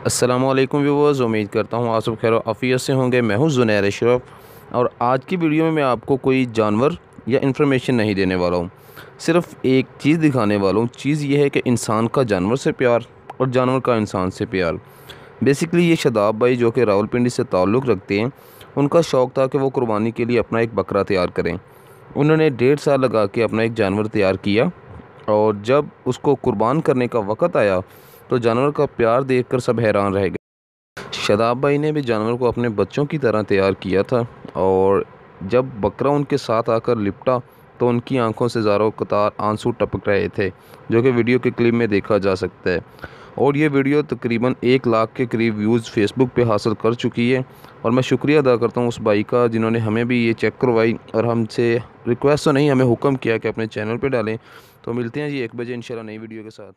वालेकुम व्यूवर्स, उम्मीद करता हूँ आप सब खैर अफ़ियत से होंगे। मैं हूँ जुनैर अशरफ और आज की वीडियो में मैं आपको कोई जानवर या इन्फॉर्मेशन नहीं देने वाला हूँ। सिर्फ़ एक चीज़ दिखाने वाला हूँ। चीज़ यह है कि इंसान का जानवर से प्यार और जानवर का इंसान से प्यार। बेसिकली ये शदाब भाई जो कि रावलपिंडी से ताल्लुक़ रखते हैं, उनका शौक़ था कि वो कुर्बानी के लिए अपना एक बकरा तैयार करें। उन्होंने डेढ़ साल लगा के अपना एक जानवर तैयार किया और जब उसको कुर्बान करने का वक़्त आया तो जानवर का प्यार देखकर सब हैरान रह गए। शदाब भाई ने भी जानवर को अपने बच्चों की तरह तैयार किया था और जब बकरा उनके साथ आकर लिपटा तो उनकी आँखों से ज़ारों कतार आँसू टपक रहे थे, जो कि वीडियो के क्लिप में देखा जा सकता है। और ये वीडियो तकरीबन एक लाख के करीब व्यूज़ फेसबुक पे हासिल कर चुकी है और मैं शुक्रिया अदा करता हूँ उस भाई का जिन्होंने हमें भी ये चेक करवाई और हमसे रिक्वेस्ट तो नहीं, हमें हुक्म किया कि अपने चैनल पे डालें। तो मिलते हैं जी एक बजे, इंशाल्लाह नई वीडियो के साथ।